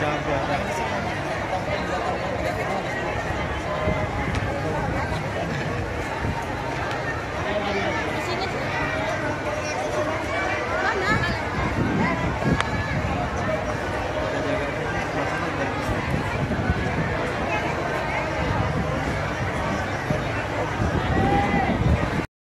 down, there.